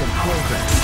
and progress.